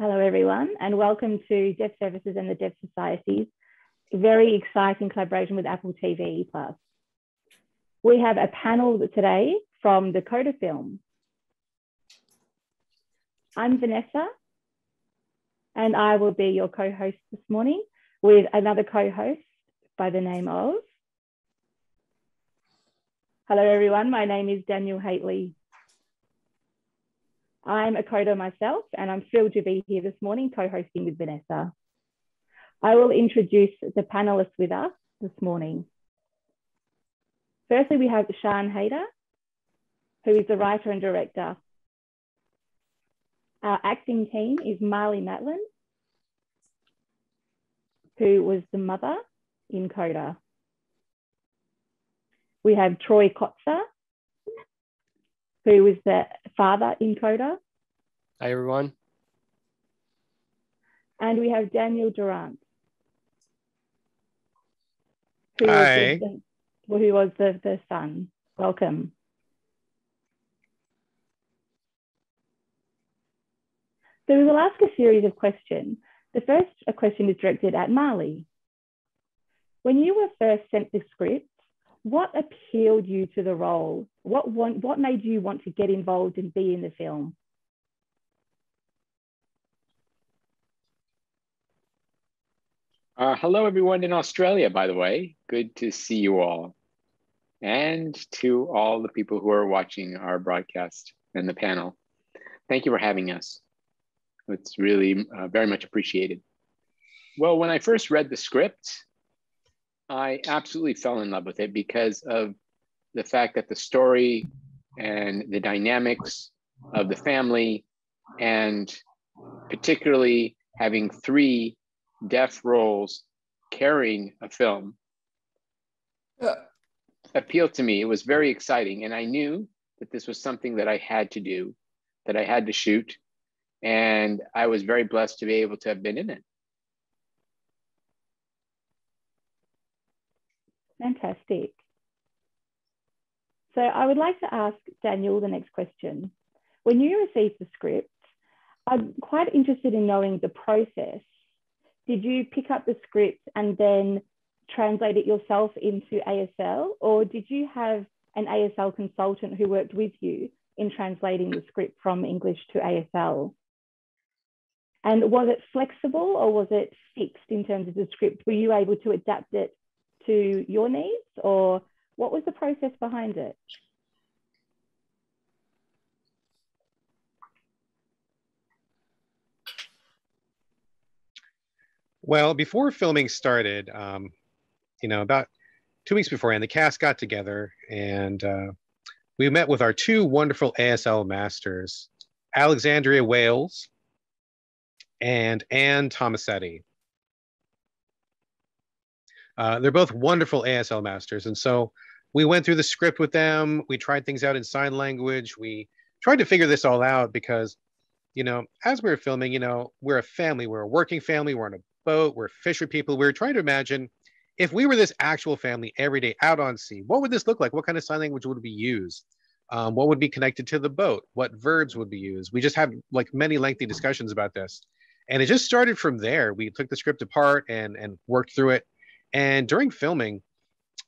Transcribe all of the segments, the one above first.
Hello, everyone, and welcome to Deaf Services and the Deaf Society's very exciting collaboration with Apple TV. We have a panel today from the CODA Film. I'm Vanessa, and I will be your co-host this morning with another co-host by the name of. Hello, everyone. My name is Daniel Hately. I'm a CODA myself, and I'm thrilled to be here this morning co-hosting with Vanessa. I will introduce the panelists with us this morning. Firstly, we have Sian Heder, who is the writer and director. Our acting team is Marlee Matlin, who was the mother in Coda. We have Troy Kotsur, who was the father in Coda. Hi, everyone. And we have Daniel Durant. Who Hi. Was the, who was the, the son. Welcome. So we will ask a series of questions. The first question is directed at Marlee. When you were first sent the script, what appealed you to the role? What, want, what made you want to get involved and be in the film? Uh, hello, everyone in Australia, by the way. Good to see you all. And to all the people who are watching our broadcast and the panel. Thank you for having us. It's really uh, very much appreciated. Well, when I first read the script, I absolutely fell in love with it because of the fact that the story and the dynamics of the family, and particularly having three deaf roles carrying a film, uh. appealed to me. It was very exciting. And I knew that this was something that I had to do, that I had to shoot. And I was very blessed to be able to have been in it. Fantastic. So I would like to ask Daniel the next question. When you received the script, I'm quite interested in knowing the process. Did you pick up the script and then translate it yourself into ASL, or did you have an ASL consultant who worked with you in translating the script from English to ASL? And was it flexible or was it fixed in terms of the script? Were you able to adapt it to your needs or what was the process behind it? Well, before filming started, um, you know, about two weeks beforehand, the cast got together and uh, we met with our two wonderful ASL masters, Alexandria Wailes and Anne Tomasetti. Uh, they're both wonderful ASL masters. And so we went through the script with them. We tried things out in sign language. We tried to figure this all out because, you know, as we were filming, you know, we're a family, we're a working family, we're on a boat, we're fisher people. We were trying to imagine if we were this actual family every day out on sea, what would this look like? What kind of sign language would be used? Um, what would be connected to the boat? What verbs would be used? We just had like many lengthy discussions about this. And it just started from there. We took the script apart and and worked through it and during filming,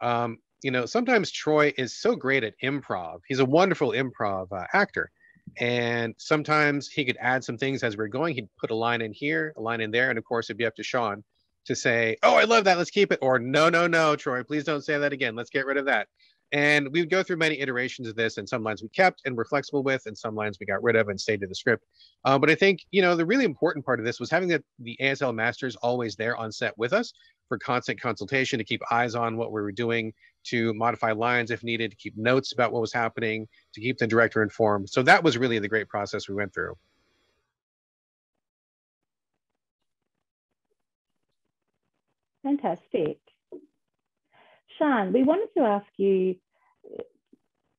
um, you know, sometimes Troy is so great at improv. He's a wonderful improv uh, actor. And sometimes he could add some things as we're going. He'd put a line in here, a line in there. And of course, it'd be up to Sian to say, Oh, I love that. Let's keep it. Or, No, no, no, Troy, please don't say that again. Let's get rid of that. And we would go through many iterations of this, and some lines we kept and were flexible with, and some lines we got rid of and stayed to the script. Uh, but I think you know the really important part of this was having the, the ASL masters always there on set with us for constant consultation to keep eyes on what we were doing, to modify lines if needed, to keep notes about what was happening, to keep the director informed. So that was really the great process we went through. Fantastic. Sian, we wanted to ask you,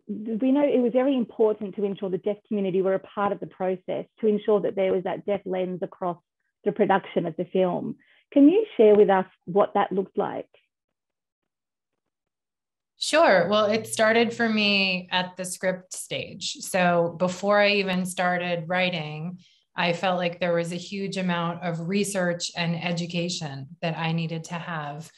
we know it was very important to ensure the deaf community were a part of the process, to ensure that there was that deaf lens across the production of the film. Can you share with us what that looked like? Sure. Well, it started for me at the script stage. So before I even started writing, I felt like there was a huge amount of research and education that I needed to have,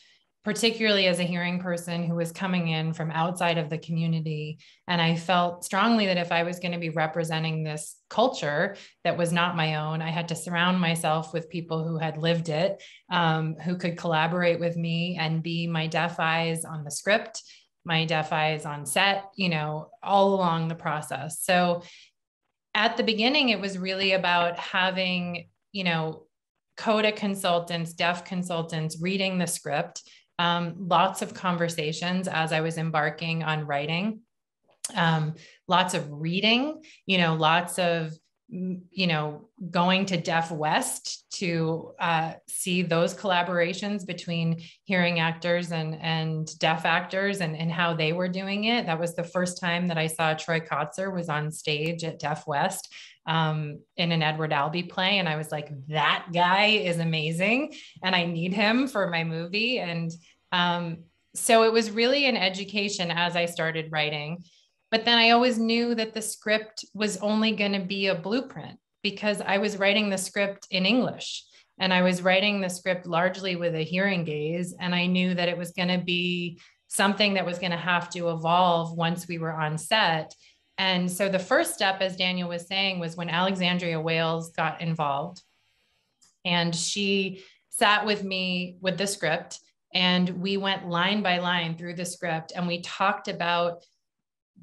particularly as a hearing person who was coming in from outside of the community. And I felt strongly that if I was going to be representing this culture that was not my own, I had to surround myself with people who had lived it, um, who could collaborate with me and be my deaf eyes on the script my deaf eyes on set, you know, all along the process. So at the beginning, it was really about having, you know, CODA consultants, deaf consultants reading the script, um, lots of conversations as I was embarking on writing, um, lots of reading, you know, lots of you know, going to Deaf West to uh, see those collaborations between hearing actors and, and deaf actors and, and how they were doing it. That was the first time that I saw Troy Kotsur was on stage at Deaf West um, in an Edward Albee play. And I was like, that guy is amazing. And I need him for my movie. And um, so it was really an education as I started writing. But then I always knew that the script was only going to be a blueprint because I was writing the script in English and I was writing the script largely with a hearing gaze. And I knew that it was going to be something that was going to have to evolve once we were on set. And so the first step, as Daniel was saying, was when Alexandria Wailes got involved. And she sat with me with the script and we went line by line through the script and we talked about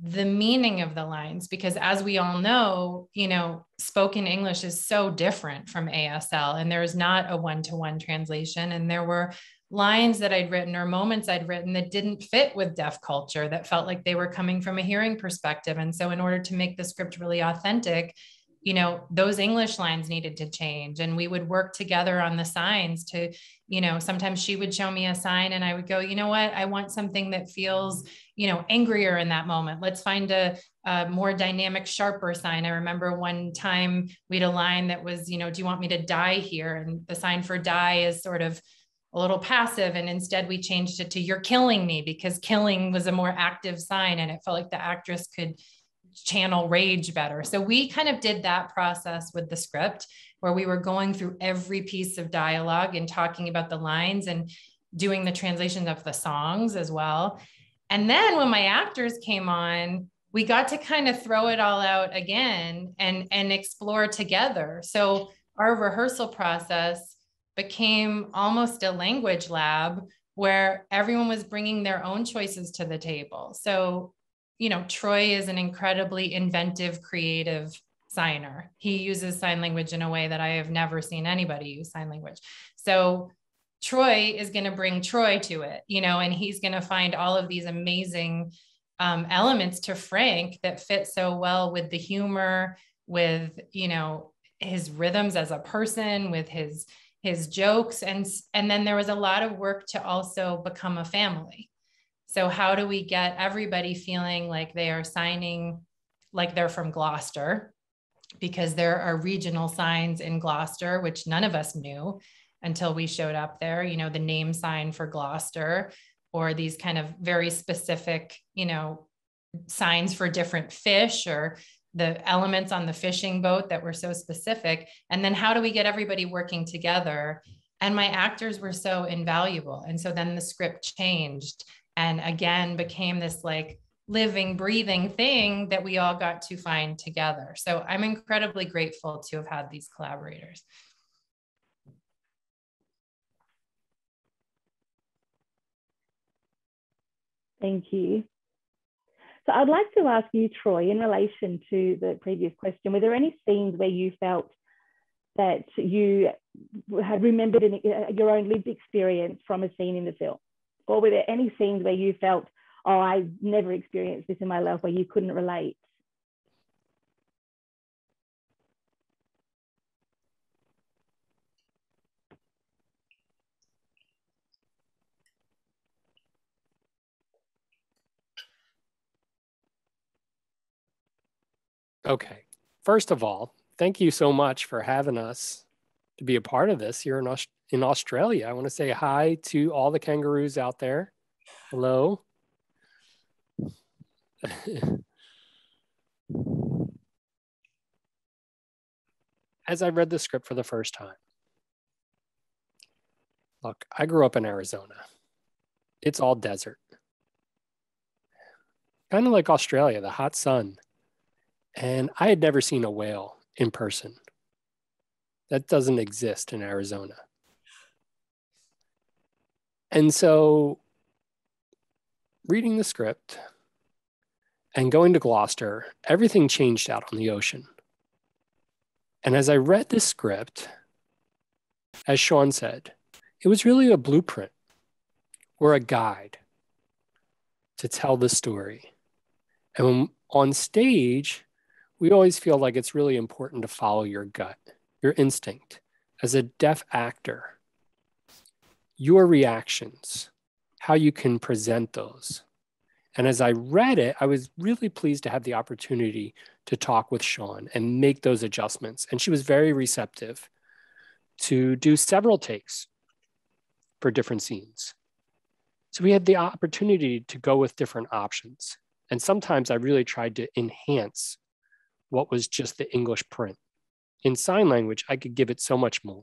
the meaning of the lines because as we all know you know spoken english is so different from asl and there is not a one-to-one translation and there were lines that i'd written or moments i'd written that didn't fit with deaf culture that felt like they were coming from a hearing perspective. And so in order to make the script really authentic you know those english lines needed to change. And we would work together on the signs to you know sometimes she would show me a sign and i would go you know what? I want something that feels you know angrier in that moment. Let's find a, a more dynamic sharper sign. I remember one time we had a line that was you know do you want me to die here? And the sign for die is sort of a little passive and instead we changed it to you're killing me because killing was a more active sign and it felt like the actress could channel rage better. So we kind of did that process with the script where we were going through every piece of dialogue and talking about the lines and doing the translations of the songs as well. And then when my actors came on, we got to kind of throw it all out again and and explore together. So our rehearsal process became almost a language lab where everyone was bringing their own choices to the table. So you know, Troy is an incredibly inventive, creative signer. He uses sign language in a way that I have never seen anybody use sign language. So Troy is going to bring Troy to it, you know, and he's going to find all of these amazing um, elements to Frank that fit so well with the humor, with, you know, his rhythms as a person, with his his jokes and and then there was a lot of work to also become a family so, how do we get everybody feeling like they are signing like they're from Gloucester? Because there are regional signs in Gloucester, which none of us knew until we showed up there, you know, the name sign for Gloucester, or these kind of very specific, you know, signs for different fish or the elements on the fishing boat that were so specific. And then how do we get everybody working together? And my actors were so invaluable. And so then the script changed and again became this like living, breathing thing that we all got to find together. So I'm incredibly grateful to have had these collaborators. Thank you. So I'd like to ask you, Troy, in relation to the previous question, were there any scenes where you felt that you had remembered uh, your own lived experience from a scene in the film? Or were there any scenes where you felt, oh, I've never experienced this in my life where you couldn't relate? Okay. First of all, thank you so much for having us to be a part of this here in, Aust- in Australia. I want to say hi to all the kangaroos out there. Hello. as I read the script for the first time, look, I grew up in Arizona. It's all desert. Kind of like Australia, the hot sun. And I had never seen a whale in person. That doesn't exist in Arizona. And so, reading the script and going to Gloucester, everything changed out on the ocean. And as I read the script, as Sian said, it was really a blueprint or a guide to tell the story. And on stage, we always feel like it's really important to follow your gut, your instinct. As a deaf actor, your reactions, how you can present those. And as I read it, I was really pleased to have the opportunity to talk with Sian and make those adjustments. And she was very receptive to do several takes for different scenes. So we had the opportunity to go with different options. And sometimes I really tried to enhance what was just the English print. In sign language, I could give it so much more.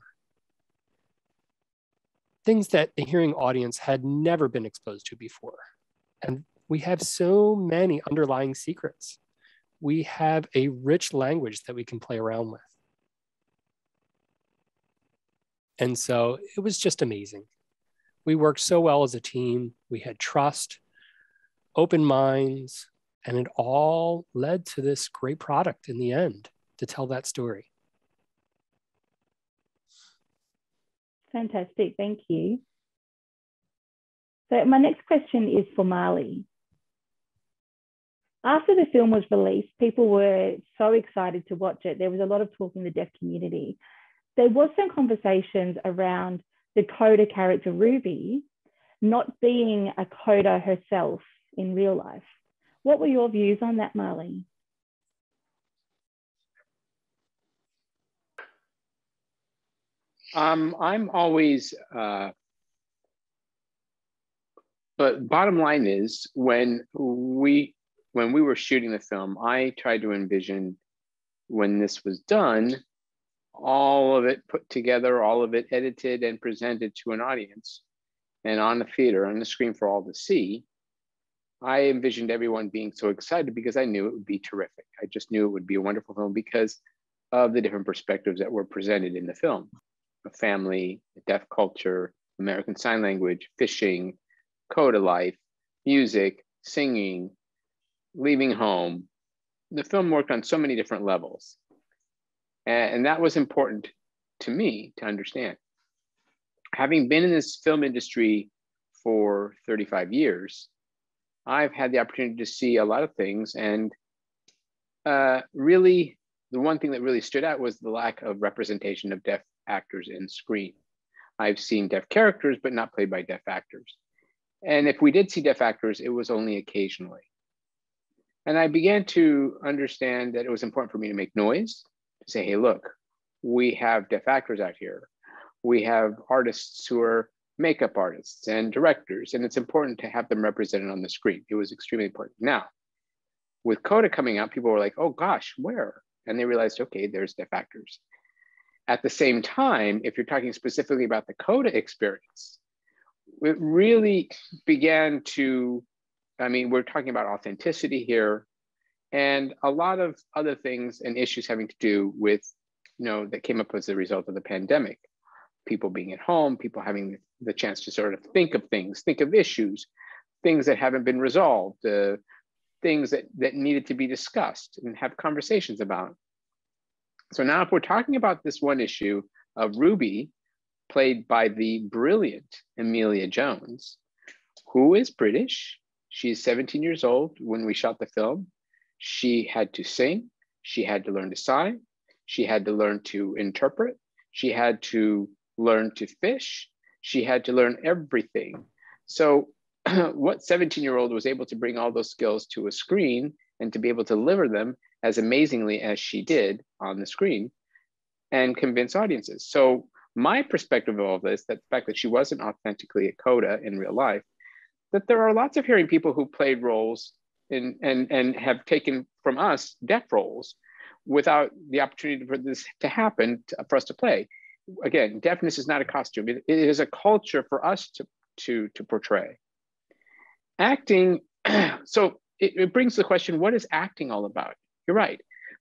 Things that the hearing audience had never been exposed to before. And we have so many underlying secrets. We have a rich language that we can play around with. And so it was just amazing. We worked so well as a team. We had trust, open minds, and it all led to this great product in the end to tell that story. Fantastic. Thank you. So, my next question is for Marlee. After the film was released, people were so excited to watch it. There was a lot of talk in the deaf community. There was some conversations around the coda character Ruby not being a coda herself in real life. What were your views on that, Marlene? Um, I'm always, uh, but bottom line is when we when we were shooting the film, I tried to envision when this was done, all of it put together, all of it edited and presented to an audience and on the theater, on the screen for all to see. I envisioned everyone being so excited because I knew it would be terrific. I just knew it would be a wonderful film because of the different perspectives that were presented in the film a family, a deaf culture, American Sign Language, fishing, coda life, music, singing, leaving home. The film worked on so many different levels. And, and that was important to me to understand. Having been in this film industry for 35 years, I've had the opportunity to see a lot of things. And uh, really, the one thing that really stood out was the lack of representation of deaf actors in screen. I've seen deaf characters, but not played by deaf actors. And if we did see deaf actors, it was only occasionally. And I began to understand that it was important for me to make noise, to say, hey, look, we have deaf actors out here. We have artists who are makeup artists and directors, and it's important to have them represented on the screen. It was extremely important. Now, with Coda coming out, people were like, oh gosh, where? And they realized, okay, there's deaf actors. At the same time, if you're talking specifically about the Coda experience, it really began to, I mean, we're talking about authenticity here and a lot of other things and issues having to do with, you know, that came up as a result of the pandemic people being at home, people having the chance to sort of think of things, think of issues, things that haven't been resolved, uh, things that, that needed to be discussed and have conversations about. So now if we're talking about this one issue of Ruby, played by the brilliant Emilia Jones, who is British. She's 17 years old when we shot the film. She had to sing, she had to learn to sign, she had to learn to interpret, she had to learn to fish. She had to learn everything. So, what 17 year old was able to bring all those skills to a screen and to be able to deliver them as amazingly as she did on the screen and convince audiences? So, my perspective of all this, that the fact that she wasn't authentically a coda in real life, that there are lots of hearing people who played roles in, and, and have taken from us deaf roles without the opportunity for this to happen to, for us to play. Again, deafness is not a costume. it, it is a culture for us to, to, to portray. Acting, so it, it brings the question, what is acting all about? You're right,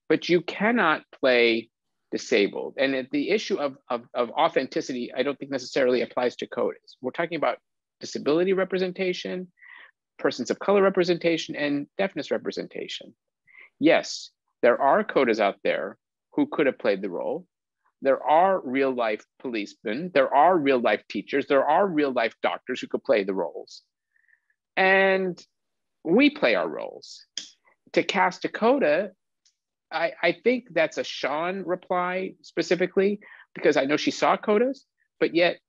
but you cannot play disabled. And the issue of, of, of authenticity, I don't think necessarily applies to CODAs. We're talking about disability representation, persons of color representation, and deafness representation. Yes, there are CODAs out there who could have played the role. There are real life policemen, there are real life teachers, there are real life doctors who could play the roles. And we play our roles. To cast Dakota, I, I think that's a Sian reply specifically because I know she saw CODAs, but yet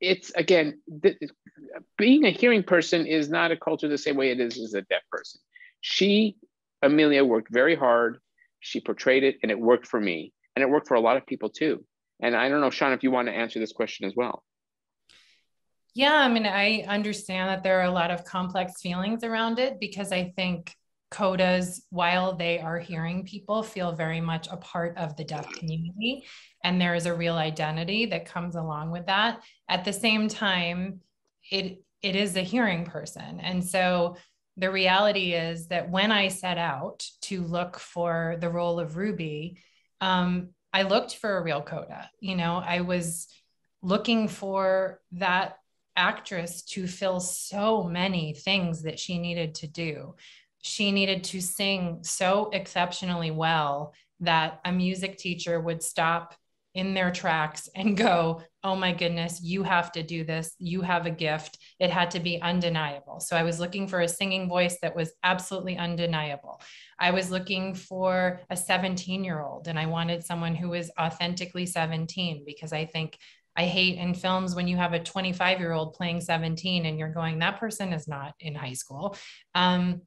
it's again, th- being a hearing person is not a culture the same way it is as a deaf person. She, Emilia, worked very hard. She portrayed it and it worked for me. And it worked for a lot of people too. And I don't know, Sian, if you want to answer this question as well. Yeah, I mean, I understand that there are a lot of complex feelings around it because I think CODAs, while they are hearing people, feel very much a part of the deaf community. And there is a real identity that comes along with that. At the same time, it it is a hearing person. And so the reality is that when I set out to look for the role of Ruby, um, I looked for a real CODA. You know, I was looking for that actress to fill so many things that she needed to do she needed to sing so exceptionally well that a music teacher would stop in their tracks and go, Oh my goodness, you have to do this. You have a gift. It had to be undeniable. So I was looking for a singing voice that was absolutely undeniable. I was looking for a 17 year old and I wanted someone who was authentically 17 because I think I hate in films when you have a 25 year old playing 17 and you're going, that person is not in high school. Um,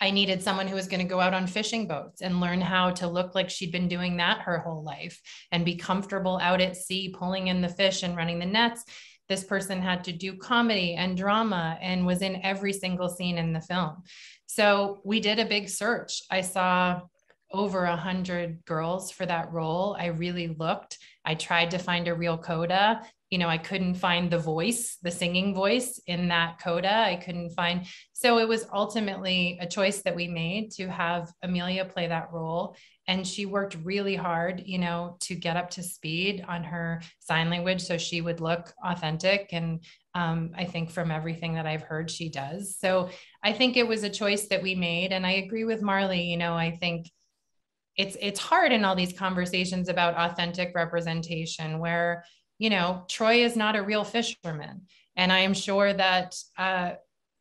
I needed someone who was going to go out on fishing boats and learn how to look like she'd been doing that her whole life and be comfortable out at sea, pulling in the fish and running the nets. This person had to do comedy and drama and was in every single scene in the film. So we did a big search. I saw over a hundred girls for that role. I really looked. I tried to find a real coda you know, I couldn't find the voice, the singing voice in that coda. I couldn't find. So it was ultimately a choice that we made to have Emilia play that role. And she worked really hard, you know, to get up to speed on her sign language so she would look authentic. And um, I think from everything that I've heard, she does. So I think it was a choice that we made. And I agree with Marlee, you know, I think it's it's hard in all these conversations about authentic representation where you know, Troy is not a real fisherman. And I am sure that uh,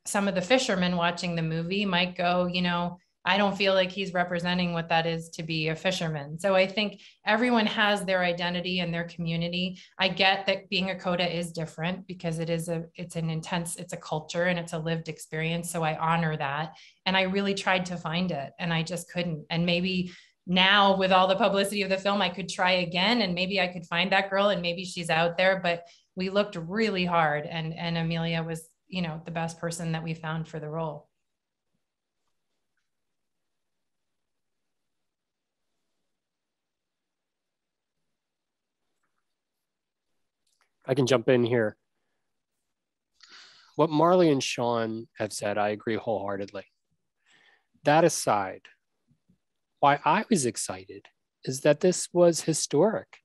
some of the fishermen watching the movie might go, you know, I don't feel like he's representing what that is to be a fisherman. So I think everyone has their identity and their community. I get that being a coda is different because it is a it's an intense it's a culture and it's a lived experience. So I honor that. And I really tried to find it and I just couldn't. And maybe now with all the publicity of the film i could try again and maybe i could find that girl and maybe she's out there but we looked really hard and and emilia was you know the best person that we found for the role I can jump in here. What Marlee and Sian have said, I agree wholeheartedly. That aside, why I was excited is that this was historic.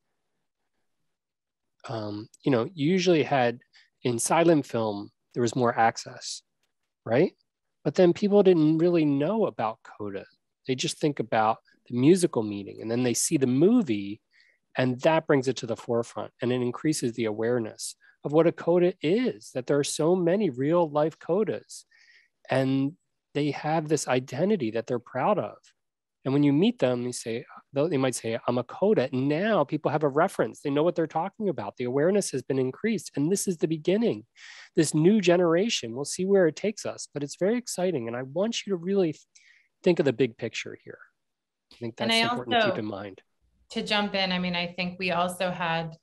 Um, you know, usually had in silent film, there was more access, right? But then people didn't really know about CODA. They just think about the musical meaning and then they see the movie and that brings it to the forefront and it increases the awareness of what a CODA is, that there are so many real life CODAs and they have this identity that they're proud of. And when you meet them, you say, they might say, I'm a CODA. Now people have a reference. They know what they're talking about. The awareness has been increased. And this is the beginning. This new generation, we'll see where it takes us, but it's very exciting. And I want you to really think of the big picture here. I think that's important also, to keep in mind. To jump in, I mean, I think we also had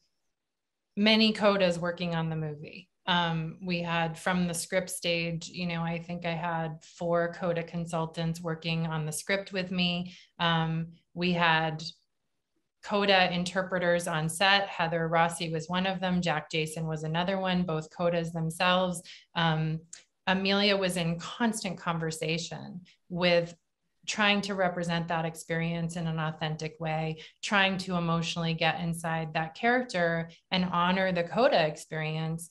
many CODAs working on the movie. Um, we had from the script stage, you know, I think I had four CODA consultants working on the script with me. Um, we had CODA interpreters on set. Heather Rossi was one of them. Jack Jason was another one, both CODAs themselves. Um, Emilia was in constant conversation with trying to represent that experience in an authentic way, trying to emotionally get inside that character and honor the CODA experience.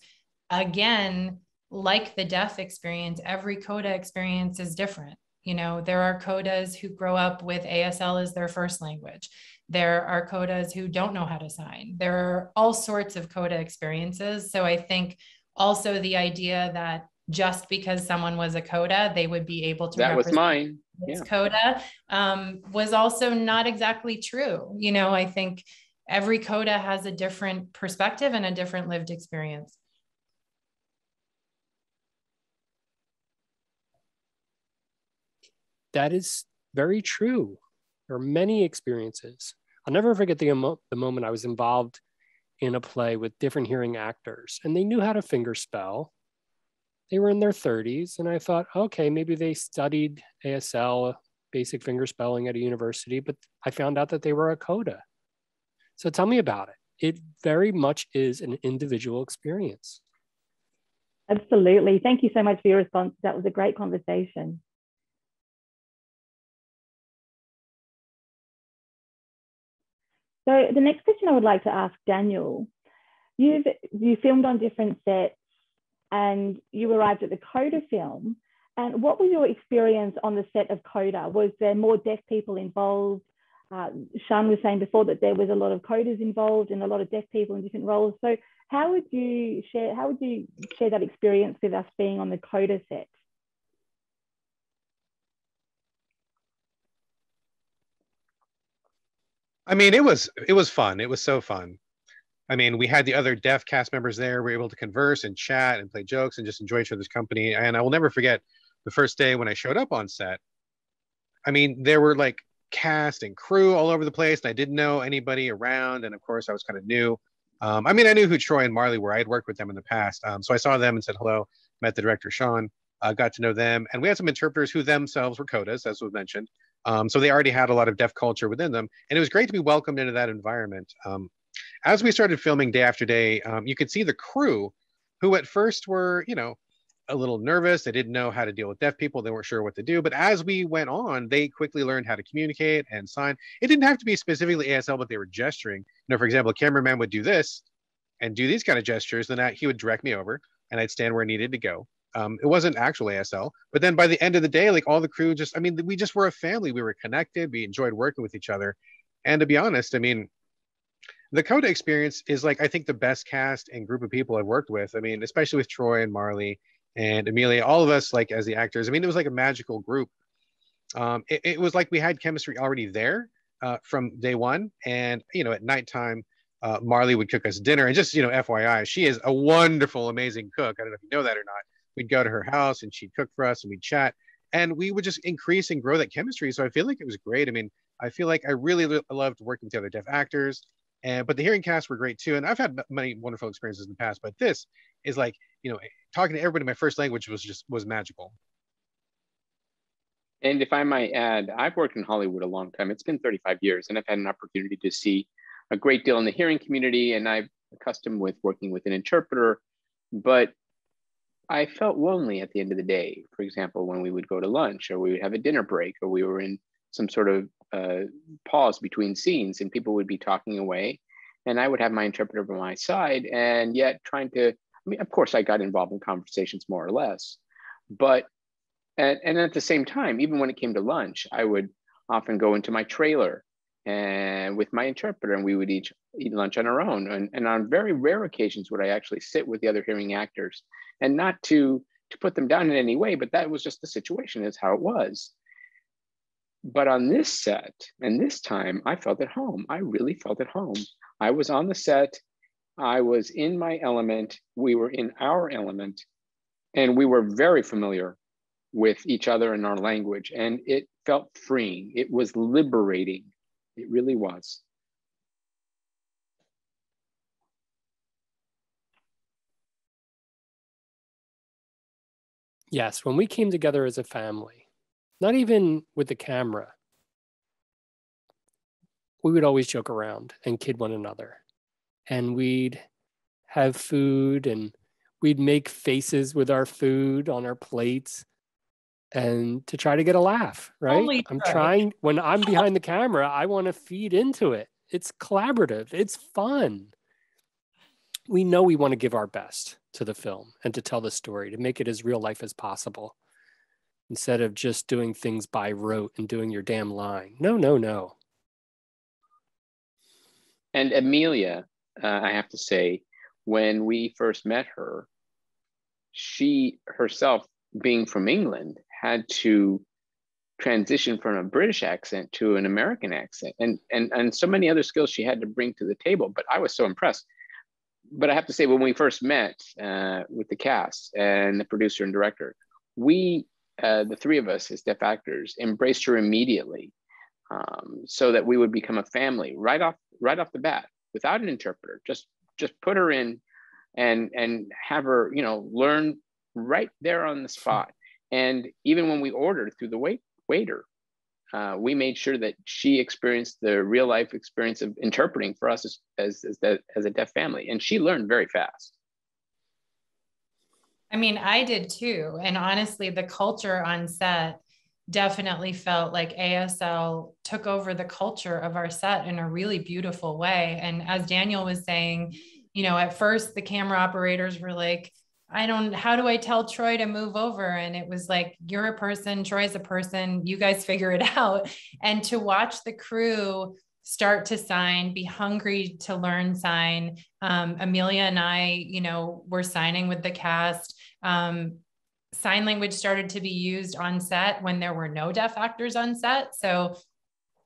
Again, like the deaf experience, every CODA experience is different. You know, there are CODAs who grow up with ASL as their first language. There are CODAs who don't know how to sign. There are all sorts of CODA experiences. So I think also the idea that just because someone was a CODA, they would be able to. That was mine. Yeah. CODA um, was also not exactly true. You know, I think every CODA has a different perspective and a different lived experience. That is very true. There are many experiences. I'll never forget the, the moment I was involved in a play with different hearing actors, and they knew how to finger spell they were in their 30s. And I thought, okay, maybe they studied ASL, basic finger spelling at a university, but I found out that they were a CODA. So tell me about it. It very much is an individual experience. Absolutely. Thank you so much for your response. That was a great conversation. So the next question I would like to ask Daniel, you've you filmed on different sets and you arrived at the Coda film. And what was your experience on the set of Coda? Was there more deaf people involved? Uh, Sian was saying before that there was a lot of CODAs involved and a lot of deaf people in different roles. So how would you share how would you share that experience with us being on the Coda set? I mean, it was it was fun. It was so fun. I mean, we had the other deaf cast members there. We were able to converse and chat and play jokes and just enjoy each other's company. And I will never forget the first day when I showed up on set. I mean, there were like cast and crew all over the place, and I didn't know anybody around. And of course, I was kind of new. Um, I mean, I knew who Troy and Marlee were. I had worked with them in the past, um, so I saw them and said hello. Met the director Sian, uh, got to know them, and we had some interpreters who themselves were codas, as was mentioned. Um, so they already had a lot of deaf culture within them, and it was great to be welcomed into that environment. Um, as we started filming day after day, um, you could see the crew who at first were, you know, a little nervous. They didn't know how to deal with deaf people. They weren't sure what to do. But as we went on, they quickly learned how to communicate and sign. It didn't have to be specifically ASL, but they were gesturing. You know, for example, a cameraman would do this and do these kind of gestures. Then I, he would direct me over and I'd stand where I needed to go. Um, it wasn't actual ASL, but then by the end of the day, like all the crew just, I mean, we just were a family. We were connected. We enjoyed working with each other. And to be honest, I mean, the Coda experience is like I think the best cast and group of people I've worked with. I mean, especially with Troy and Marlee and Emilia, all of us like as the actors. I mean, it was like a magical group. Um, it, it was like we had chemistry already there uh, from day one, and you know, at nighttime, uh, Marlee would cook us dinner. And just you know, FYI, she is a wonderful, amazing cook. I don't know if you know that or not. We'd go to her house and she'd cook for us, and we'd chat, and we would just increase and grow that chemistry. So I feel like it was great. I mean, I feel like I really loved working with the other deaf actors. And but the hearing casts were great too. And I've had many wonderful experiences in the past, but this is like, you know, talking to everybody in my first language was just was magical. And if I might add, I've worked in Hollywood a long time. It's been 35 years, and I've had an opportunity to see a great deal in the hearing community, and I'm accustomed with working with an interpreter. But I felt lonely at the end of the day. For example, when we would go to lunch, or we would have a dinner break, or we were in some sort of uh, pause between scenes and people would be talking away and i would have my interpreter by my side and yet trying to i mean of course i got involved in conversations more or less but and, and at the same time even when it came to lunch i would often go into my trailer and with my interpreter and we would each eat lunch on our own and, and on very rare occasions would i actually sit with the other hearing actors and not to to put them down in any way but that was just the situation is how it was but on this set and this time, I felt at home. I really felt at home. I was on the set. I was in my element. We were in our element. And we were very familiar with each other and our language. And it felt freeing. It was liberating. It really was. yes, when we came together as a family, not even with the camera, we would always joke around and kid one another. And we'd have food and we'd make faces with our food on our plates and to try to get a laugh, right? Only I'm try. trying when I'm behind the camera, I want to feed into it. It's collaborative, it's fun. We know we want to give our best to the film and to tell the story, to make it as real life as possible instead of just doing things by rote and doing your damn line. No, no, no. And Emilia, uh, I have to say, when we first met her, she herself, being from England, had to transition from a British accent to an American accent, and and and so many other skills she had to bring to the table. But I was so impressed. But I have to say, when we first met uh, with the cast and the producer and director, we, uh, the three of us as deaf actors, embraced her immediately, um, so that we would become a family right off right off the bat without an interpreter. Just just put her in and and have her you know learn right there on the spot and even when we ordered through the wait waiter uh, we made sure that she experienced the real life experience of interpreting for us as as as, the, as a deaf family and she learned very fast I mean, I did too. And honestly, the culture on set definitely felt like ASL took over the culture of our set in a really beautiful way. And as Daniel was saying, you know, at first the camera operators were like, I don't, how do I tell Troy to move over? And it was like, you're a person, Troy's a person, you guys figure it out. And to watch the crew start to sign, be hungry to learn sign. Um, Emilia and I, you know, were signing with the cast. Um, sign language started to be used on set when there were no deaf actors on set. So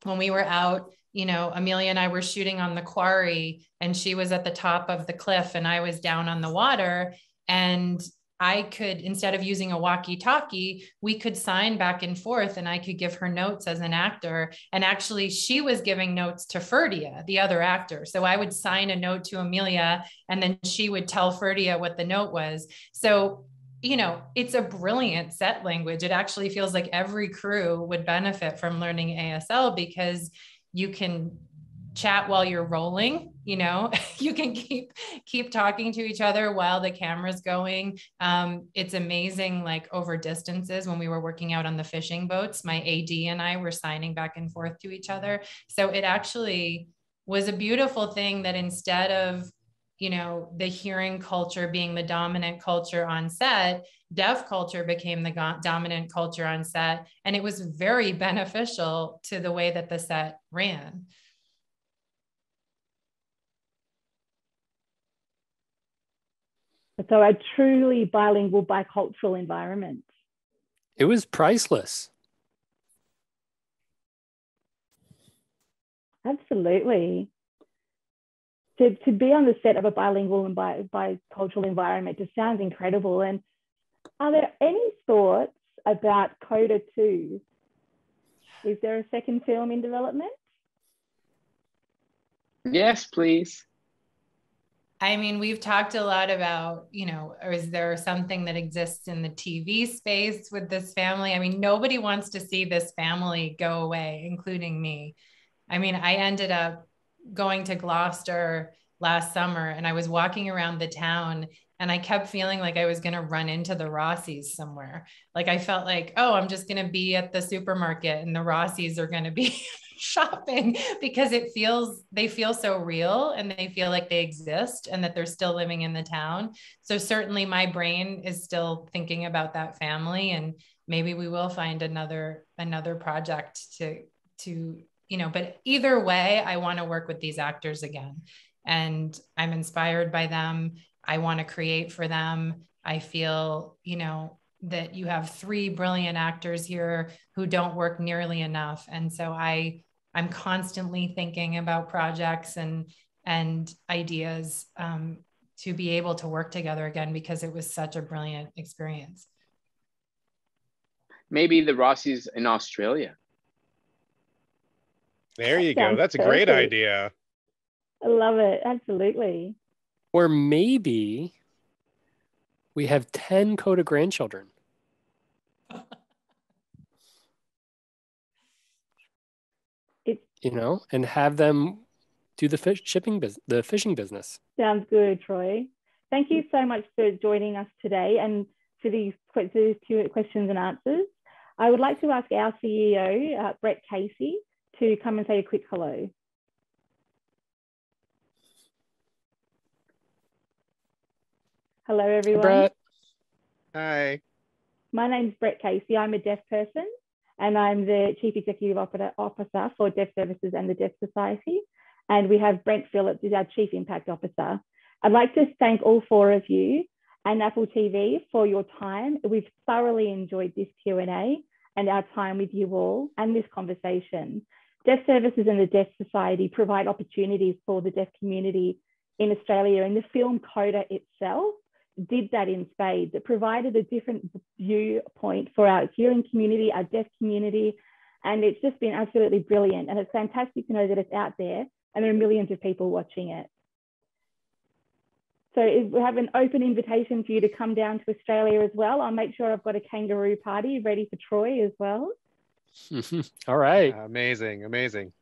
when we were out, you know, Emilia and I were shooting on the quarry and she was at the top of the cliff and I was down on the water. And I could, instead of using a walkie talkie, we could sign back and forth and I could give her notes as an actor. And actually, she was giving notes to Ferdia, the other actor. So I would sign a note to Emilia and then she would tell Ferdia what the note was. So, you know, it's a brilliant set language. It actually feels like every crew would benefit from learning ASL because you can chat while you're rolling you know you can keep keep talking to each other while the camera's going. Um, it's amazing like over distances when we were working out on the fishing boats my ad and i were signing back and forth to each other. So it actually was a beautiful thing that instead of you know the hearing culture being the dominant culture on set deaf culture became the dominant culture on set. And it was very beneficial to the way that the set ran So a truly bilingual, bicultural environment. It was priceless. Absolutely. To, to be on the set of a bilingual and bi, bicultural environment just sounds incredible. And are there any thoughts about Coda 2? Is there a second film in development? yes please I mean, we've talked a lot about, you know, is there something that exists in the TV space with this family? I mean, nobody wants to see this family go away, including me. I mean, I ended up going to Gloucester last summer and I was walking around the town and I kept feeling like I was going to run into the Rossies somewhere. Like I felt like, oh, I'm just going to be at the supermarket and the Rossies are going to be shopping because it feels they feel so real and they feel like they exist and that they're still living in the town. So certainly my brain is still thinking about that family and maybe we will find another another project to to you know but either way I want to work with these actors again and I'm inspired by them. I want to create for them. I feel, you know, that you have three brilliant actors here who don't work nearly enough and so i I'm constantly thinking about projects and and ideas um, to be able to work together again because it was such a brilliant experience. Maybe the Rossies in Australia. There you go. Sounds That's a great perfect. idea. I love it. Absolutely. Or maybe we have 10 Coda grandchildren It's you know, and have them do the fish shipping business, the fishing business. Sounds good, Troy. Thank you so much for joining us today and for these, questions and answers. I would like to ask our CEO, uh, Brett Casey, to come and say a quick hello. Hello, everyone. Hi, Brett. Hi. My name's Brett Casey. I'm a deaf person and I'm the Chief Executive Officer for Deaf Services and the Deaf Society. And we have Brent Phillips, who's our Chief Impact Officer. I'd like to thank all four of you and Apple TV for your time. We've thoroughly enjoyed this Q&A and our time with you all and this conversation. Deaf Services and the Deaf Society provide opportunities for the deaf community in Australia and the film Coda itself did that in spades. It provided a different viewpoint for our hearing community, our deaf community, and it's just been absolutely brilliant. And it's fantastic to know that it's out there and there are millions of people watching it. So we have an open invitation for you to come down to Australia as well. I'll make sure I've got a kangaroo party ready for Troy as well. All right. Amazing, amazing.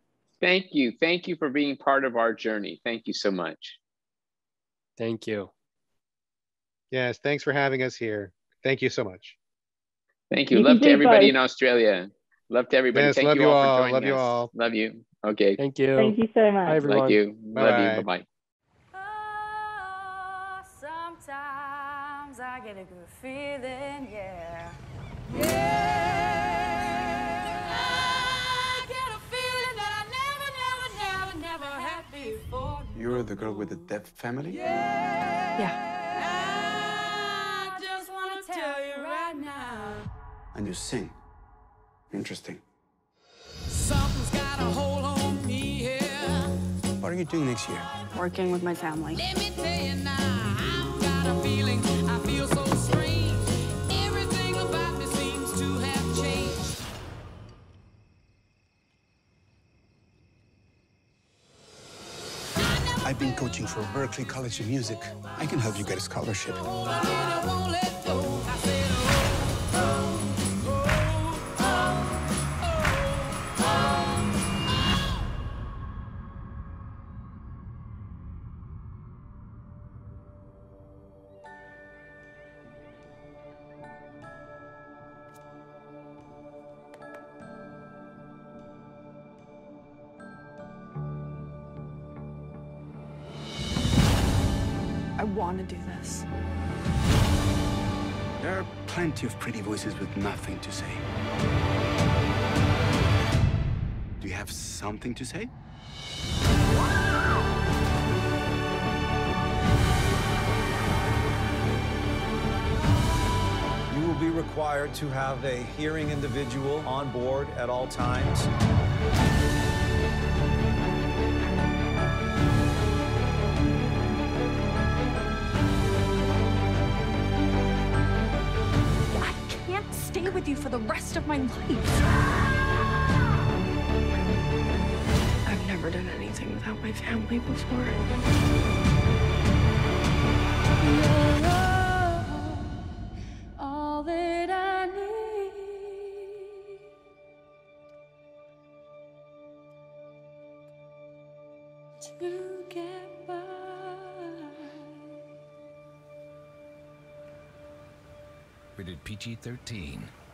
Thank you. Thank you for being part of our journey. Thank you so much. Thank you. Yes, thanks for having us here. Thank you so much. Thank you. you love to everybody in Australia. Love to everybody. Yes, Thank love you, you all, all for joining love us. you all. Love you. Okay. Thank you. Thank you so much. Bye, everyone. Thank you. Bye love bye. you. Bye-bye. Oh, sometimes I get a good feeling, yeah. Yeah. I get a feeling that I never, never, never, never had before. You're the girl with the deaf family? Yeah. Yeah. And you sing. Interesting. Something's got a hold on me here. What are you doing next year? Working with my family. Let me tell you now, I've got a feeling I feel so strange. Everything about me seems to have changed. I've been coaching for Berklee College of Music. I can help you get a scholarship. Of pretty voices with nothing to say. Do you have something to say? You will be required to have a hearing individual on board at all times. Can't with you for the rest of my life. I've never done anything without my family before. PG 13.